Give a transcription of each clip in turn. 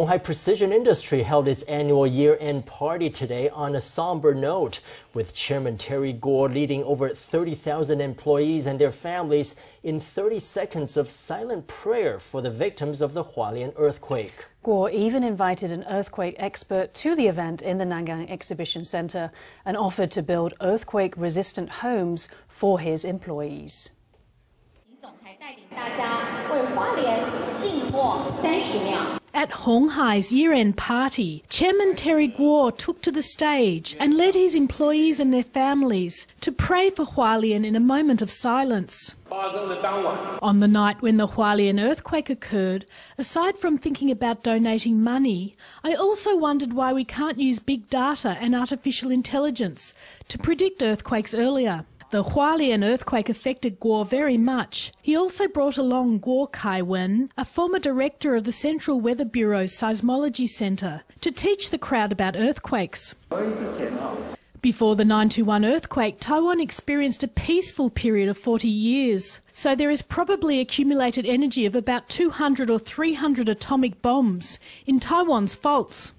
Hong Precision Industry held its annual year-end party today on a somber note, with Chairman Terry Gou leading over 30,000 employees and their families in 30 seconds of silent prayer for the victims of the Hualien earthquake. Gou even invited an earthquake expert to the event in the Nangang Exhibition Center and offered to build earthquake-resistant homes for his employees. At Hon Hai's year end party, Chairman Terry Gou took to the stage and led his employees and their families to pray for Hualien in a moment of silence. On the night when the Hualien earthquake occurred, aside from thinking about donating money, I also wondered why we can't use big data and artificial intelligence to predict earthquakes earlier. The Hualien earthquake affected Gou very much. He also brought along Kuo Kai-wen, a former director of the Central Weather Bureau's Seismology Centre, to teach the crowd about earthquakes. Before the 921 earthquake, Taiwan experienced a peaceful period of 40 years. So there is probably accumulated energy of about 200 or 300 atomic bombs in Taiwan's faults.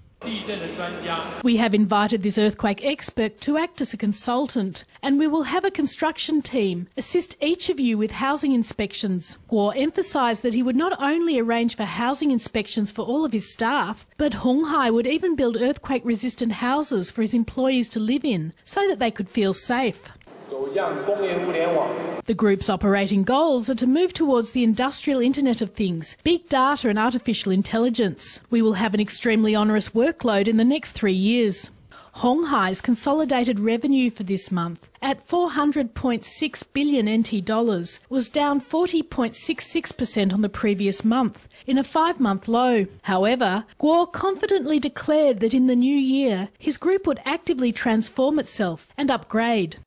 We have invited this earthquake expert to act as a consultant, and we will have a construction team assist each of you with housing inspections. Gou emphasised that he would not only arrange for housing inspections for all of his staff, but Hon Hai would even build earthquake resistant houses for his employees to live in so that they could feel safe. The group's operating goals are to move towards the industrial Internet of Things, big data and artificial intelligence. We will have an extremely onerous workload in the next three years. Hon Hai's consolidated revenue for this month at 400.6 billion NT dollars was down 40.66% on the previous month in a five-month low. However, Gou confidently declared that in the new year his group would actively transform itself and upgrade.